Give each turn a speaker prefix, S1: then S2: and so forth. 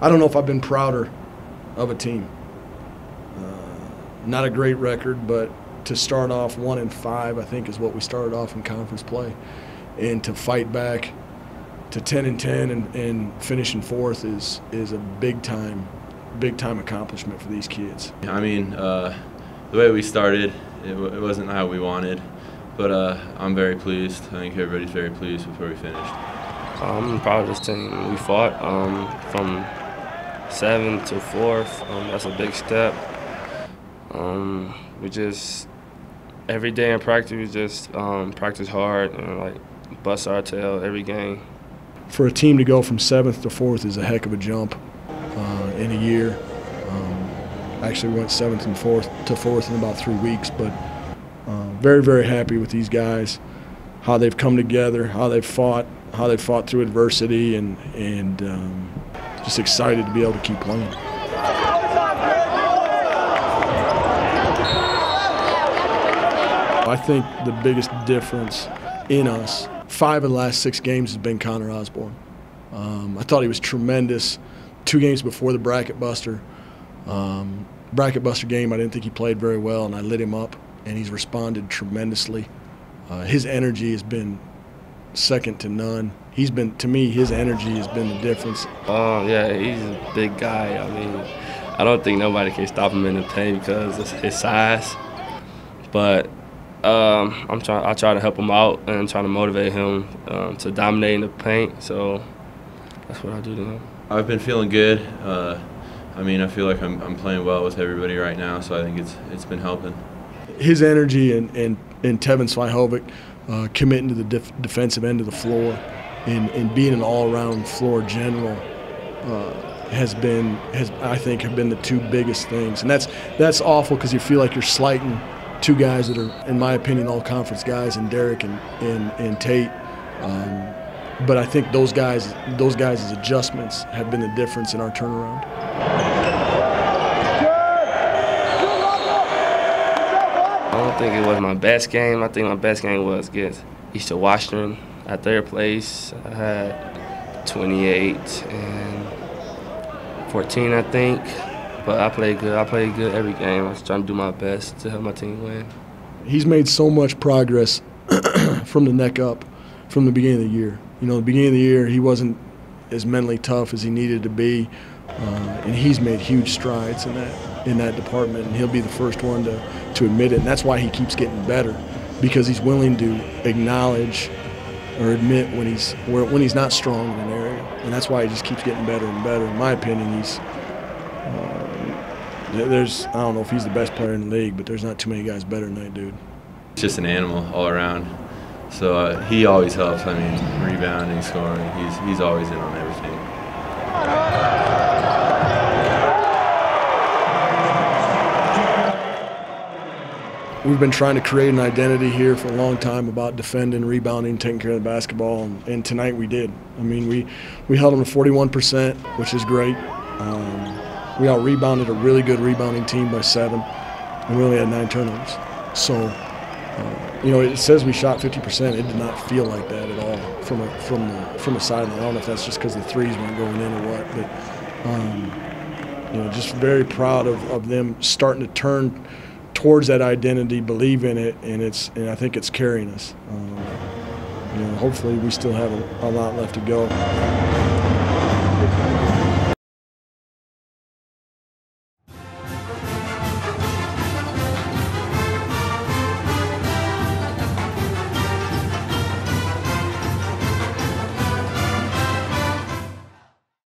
S1: I don't know if I've been prouder of a team. Uh, not a great record, but to start off one and five, I think, is what we started off in conference play, and to fight back to ten and ten and, and finishing fourth is is a big time, big time accomplishment for these kids.
S2: I mean, uh, the way we started, it, w- it wasn't how we wanted, but uh, I'm very pleased. I think everybody's very pleased with where we finished.
S3: I'm proud of this team. We fought um, from seven to fourth. Um, that's a big step. Um, we just every day in practice, we just um, practice hard and like bust our tail every game.
S1: For a team to go from seventh to fourth is a heck of a jump uh, in a year. Um, actually, went seventh and fourth to fourth in about three weeks, but uh, very, very happy with these guys, how they've come together, how they've fought, how they fought through adversity, and and um, just excited to be able to keep playing. I think the biggest difference in us, five of the last six games, has been Connor Osborne. Um, I thought he was tremendous two games before the bracket buster. Um, bracket buster game, I didn't think he played very well, and I lit him up, and he's responded tremendously. Uh, his energy has been second to none. He's been, to me, his energy has been the difference.
S3: Um, yeah, he's a big guy. I mean, I don't think nobody can stop him in the paint because of his size. But um, I'm trying. I try to help him out and trying to motivate him um, to dominate in the paint. So that's what I do to him.
S2: I've been feeling good. Uh, I mean, I feel like I'm, I'm playing well with everybody right now, so I think it's it's been helping.
S1: His energy and and, and Tevin Svihovec uh, committing to the def- defensive end of the floor and, and being an all-around floor general uh, has been has I think have been the two biggest things, and that's that's awful because you feel like you're slighting two guys that are, in my opinion, all conference guys, and Derrick and and, and Tate. Um, but I think those guys, those guys' adjustments have been the difference in our turnaround.
S3: I don't think it was my best game. I think my best game was against Eastern Washington at their place. I had 28 and 14, I think. But I played good. I played good every game. I was trying to do my best to help my team win.
S1: He's made so much progress from the neck up from the beginning of the year. You know, the beginning of the year, he wasn't as mentally tough as he needed to be, uh, and he's made huge strides in that in that department. And he'll be the first one to to admit it. And that's why he keeps getting better, because he's willing to acknowledge or admit when he's when he's not strong in an area, and that's why he just keeps getting better and better. In my opinion, he's uh, there's I don't know if he's the best player in the league, but there's not too many guys better than that dude.
S2: It's just an animal all around. So uh, he always helps. I mean, rebounding, scoring. He's he's always in on everything.
S1: We've been trying to create an identity here for a long time about defending, rebounding, taking care of the basketball, and, and tonight we did. I mean, we, we held them to 41%, which is great. Um, we out rebounded a really good rebounding team by seven, and we only had nine turnovers. So, uh, you know, it says we shot 50%. It did not feel like that at all from a from the from a sideline. I don't know if that's just because the threes weren't going in or what, but um, you know, just very proud of, of them starting to turn towards that identity, believe in it, and it's and I think it's carrying us. Um, you know, hopefully we still have a, a lot left to go.